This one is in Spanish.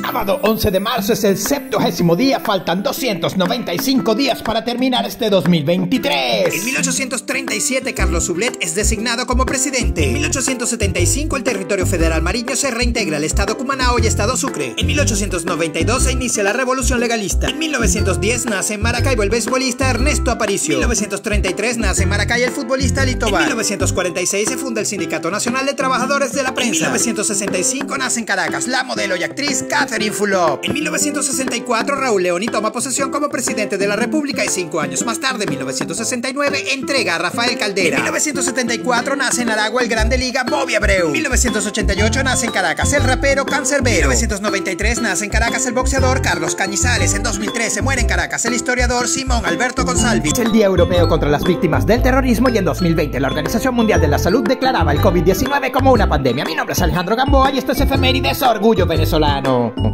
Sábado 11 de marzo es el septuagésimo día, faltan 295 días para terminar este 2023. En 1837 Carlos Sublet es designado como presidente. En 1875 el territorio federal mariño se reintegra al Estado Cumanao y Estado Sucre. En 1892 se inicia la revolución legalista. En 1910 nace en Maracaibo el beisbolista Ernesto Aparicio. En 1933 nace en Maracay el futbolista Lito En 1946 se funda el Sindicato Nacional de Trabajadores de la Prensa. En 1965 nace en Caracas la modelo y actriz En 1964, Raúl Leoni toma posesión como presidente de la República y cinco años más tarde, en 1969, entrega a Rafael Caldera. En 1974 nace en Aragua el Grande Liga Bobby Abreu. En 1988 nace en Caracas el rapero Cancerbero. En 1993 nace en Caracas el boxeador Carlos Cañizales. En 2013 muere en Caracas el historiador Simón Alberto González. Es el Día Europeo contra las Víctimas del Terrorismo y en 2020 la Organización Mundial de la Salud declaraba el COVID-19 como una pandemia. Mi nombre es Alejandro Gamboa y esto es Efemérides Orgullo Venezolano. Bon.